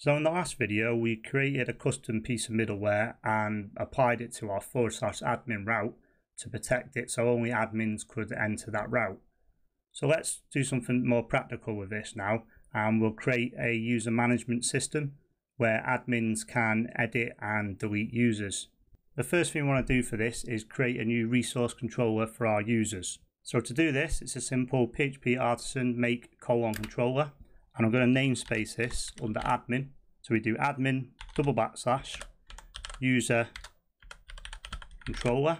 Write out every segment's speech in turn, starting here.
So in the last video, we created a custom piece of middleware and applied it to our forward slash admin route to protect it so only admins could enter that route. So let's do something more practical with this now and we'll create a user management system where admins can edit and delete users. The first thing we want to do for this is create a new resource controller for our users. So to do this, it's a simple PHP artisan make colon controller and I'm going to namespace this under admin. So we do admin double backslash user controller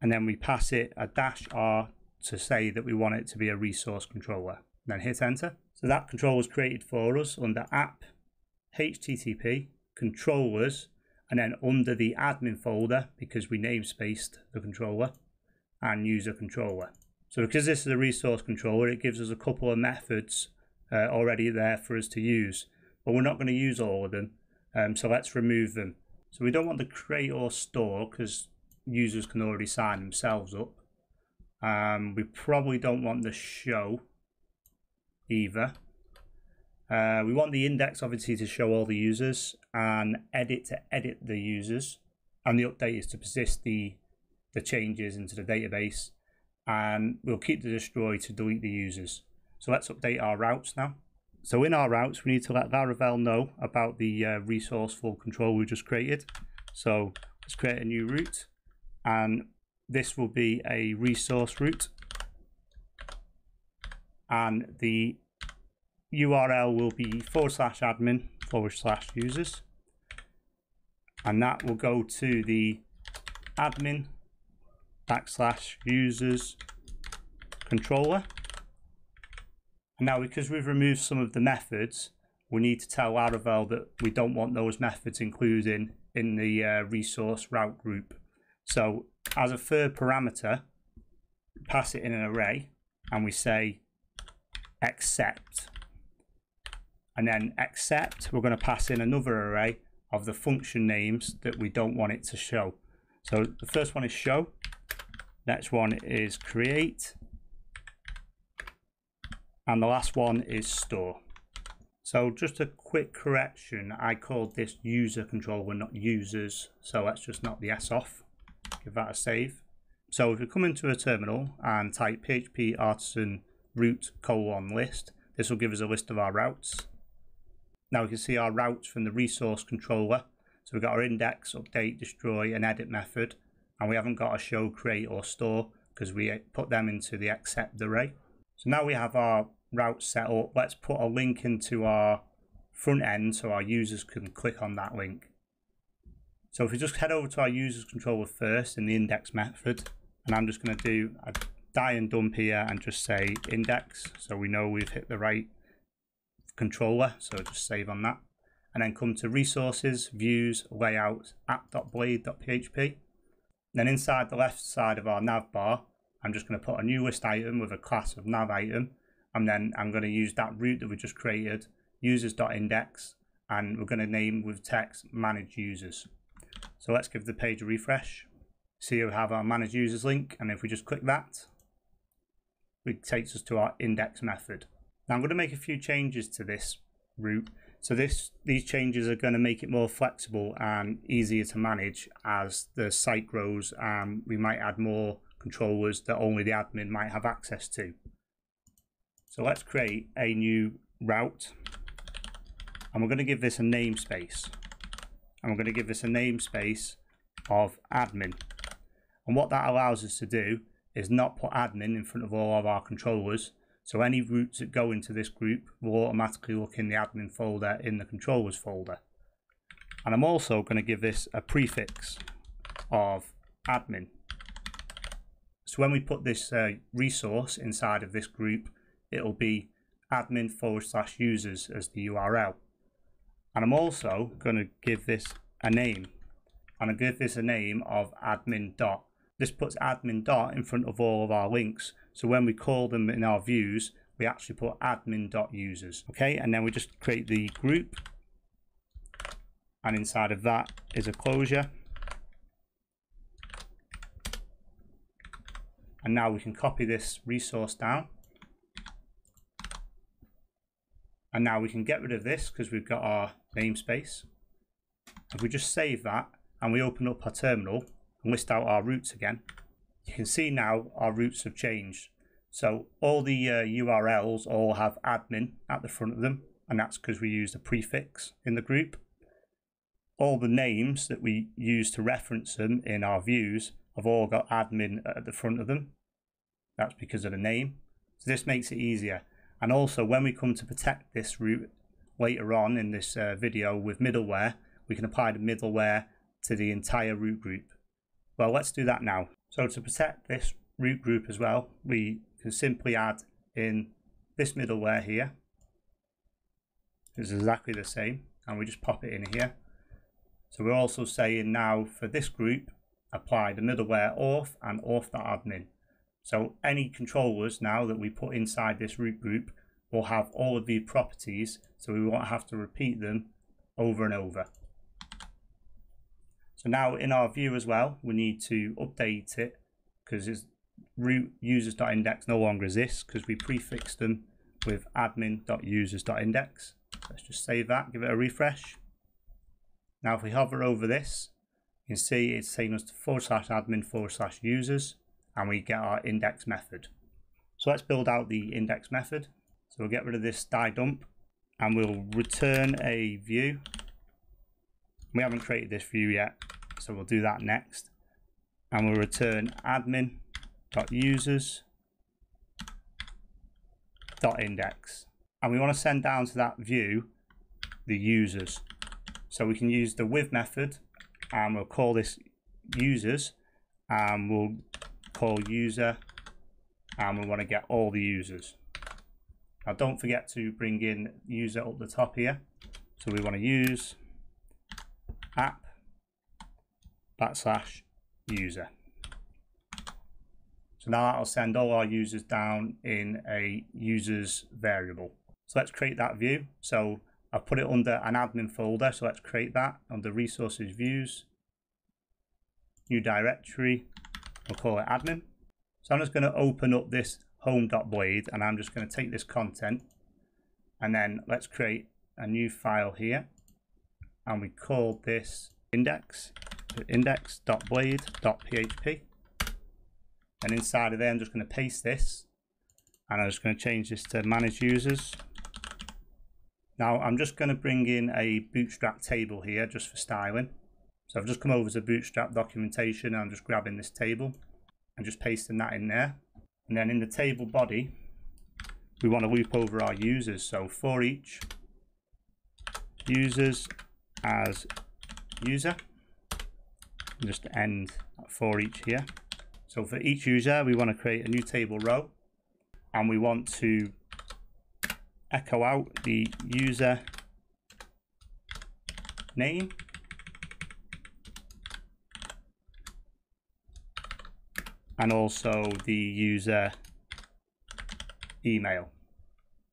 and then we pass it a dash R to say that we want it to be a resource controller. Then hit enter. So that controller was created for us under app, HTTP, controllers, and then under the admin folder, because we namespaced the controller, and user controller. So because this is a resource controller, it gives us a couple of methods uh, already there for us to use. But we're not going to use all of them, um, so let's remove them. So we don't want to create or store because users can already sign themselves up. Um, we probably don't want the show either. Uh, we want the index obviously to show all the users and edit to edit the users and the update is to persist the the changes into the database and we'll keep the destroy to delete the users. So let's update our routes now. So in our routes, we need to let Laravel know about the uh, resourceful control we just created. So let's create a new route and this will be a resource route and the URL will be forward slash admin forward slash users and that will go to the admin backslash users controller and now because we've removed some of the methods, we need to tell Laravel that we don't want those methods included in the uh, resource route group. So as a third parameter, pass it in an array and we say except. And then except, we're going to pass in another array of the function names that we don't want it to show. So the first one is show, next one is create, and the last one is store. So just a quick correction, I called this user controller, not users, so let's just knock the S off, give that a save. So if we come into a terminal and type php artisan route colon list, this will give us a list of our routes. Now we can see our routes from the resource controller. So we've got our index, update, destroy, and edit method, and we haven't got a show, create, or store because we put them into the except array. So now we have our route set up, let's put a link into our front end so our users can click on that link. So if we just head over to our users controller first in the index method, and I'm just going to do a die and dump here and just say index so we know we've hit the right controller, so just save on that. And then come to resources, views, layout, app.blade.php. Then inside the left side of our nav bar, I'm just going to put a new list item with a class of nav item and then I'm going to use that route that we just created, users.index, and we're going to name with text manage users. So let's give the page a refresh. See we have our manage users link, and if we just click that, it takes us to our index method. Now I'm going to make a few changes to this route. So this these changes are going to make it more flexible and easier to manage as the site grows and we might add more controllers that only the admin might have access to. So let's create a new route. And we're going to give this a namespace. And we're going to give this a namespace of admin. And what that allows us to do is not put admin in front of all of our controllers. So any routes that go into this group will automatically look in the admin folder in the controllers folder. And I'm also going to give this a prefix of admin. So when we put this uh, resource inside of this group it'll be admin forward slash users as the URL. And I'm also going to give this a name. And I give this a name of admin dot. This puts admin dot in front of all of our links. So when we call them in our views, we actually put admin dot users. Okay, and then we just create the group. And inside of that is a closure. And now we can copy this resource down and now we can get rid of this because we've got our namespace. If we just save that and we open up our terminal and list out our routes again, you can see now our routes have changed. So all the uh, URLs all have admin at the front of them, and that's because we used a prefix in the group. All the names that we use to reference them in our views have all got admin at the front of them. That's because of the name. So this makes it easier. And also when we come to protect this route later on in this uh, video with middleware, we can apply the middleware to the entire route group. Well, let's do that now. So to protect this route group as well, we can simply add in this middleware here. It's exactly the same and we just pop it in here. So we're also saying now for this group, apply the middleware auth and auth.admin. So any controllers now that we put inside this route group will have all of these properties so we won't have to repeat them over and over. So now in our view as well, we need to update it because it's route users.index no longer exists because we prefixed them with admin.users.index. Let's just save that, give it a refresh. Now if we hover over this, you can see it's saying us to forward slash admin forward slash users and we get our index method. So let's build out the index method. So we'll get rid of this die dump and we'll return a view. We haven't created this view yet, so we'll do that next. And we'll return admin.users dot index and we want to send down to that view the users so we can use the with method and we'll call this users and we'll call user and we want to get all the users. Now don't forget to bring in user up the top here. So we want to use app backslash user. So now that'll send all our users down in a users variable. So let's create that view. So I've put it under an admin folder so let's create that under resources views new directory we'll call it admin. So I'm just going to open up this home.blade and I'm just going to take this content and then let's create a new file here and we call this index index.blade.php and inside of there I'm just going to paste this and I'm just going to change this to manage users. Now I'm just going to bring in a bootstrap table here just for styling so I've just come over to bootstrap documentation and I'm just grabbing this table and just pasting that in there. And then in the table body we want to loop over our users. So for each users as user just end for each here. So for each user we want to create a new table row and we want to echo out the user name and also the user email.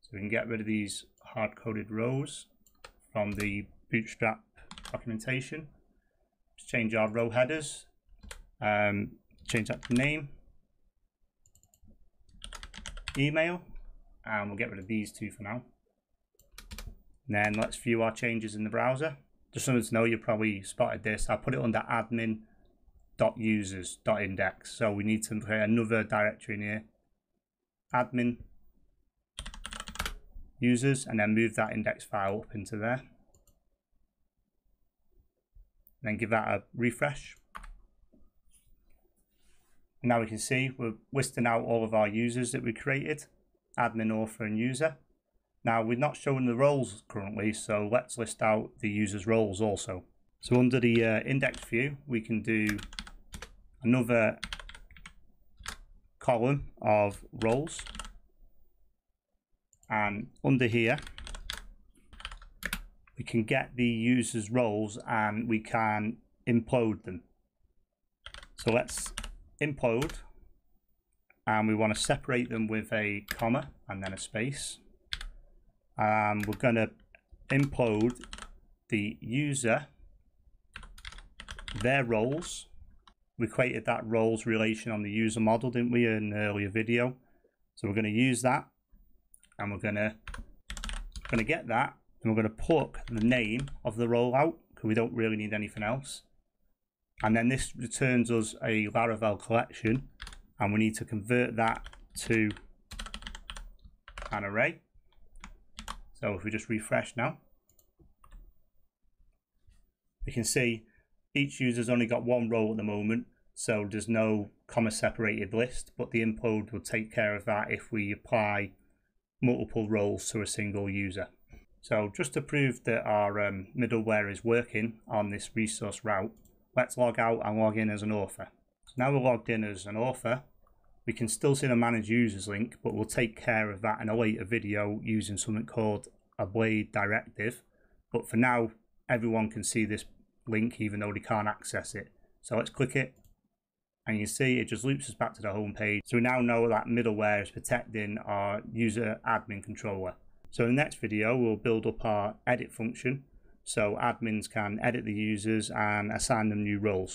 So we can get rid of these hard-coded rows from the Bootstrap documentation. Just change our row headers, um, change that to name, email, and we'll get rid of these two for now. And then let's view our changes in the browser. Just so to know, you probably spotted this. I put it under admin dot users dot index. So we need to create another directory in here. Admin users and then move that index file up into there. Then give that a refresh. Now we can see we're listing out all of our users that we created admin author and user. Now we're not showing the roles currently so let's list out the users roles also. So under the uh, index view we can do another column of roles and under here we can get the user's roles and we can implode them. So let's implode. And we want to separate them with a comma and then a space. And we're going to implode the user their roles we created that roles relation on the user model, didn't we, in an earlier video? So we're going to use that and we're going to going to get that and we're going to pluck the name of the role out because we don't really need anything else. And then this returns us a Laravel collection and we need to convert that to an array. So if we just refresh now, we can see each user's only got one role at the moment, so there's no comma separated list, but the implode will take care of that if we apply multiple roles to a single user. So just to prove that our um, middleware is working on this resource route, let's log out and log in as an author. So now we're logged in as an author, we can still see the manage users link, but we'll take care of that in a later video using something called a blade directive. But for now, everyone can see this link even though they can't access it. So let's click it and you see it just loops us back to the home page. So we now know that middleware is protecting our user admin controller. So in the next video, we'll build up our edit function so admins can edit the users and assign them new roles.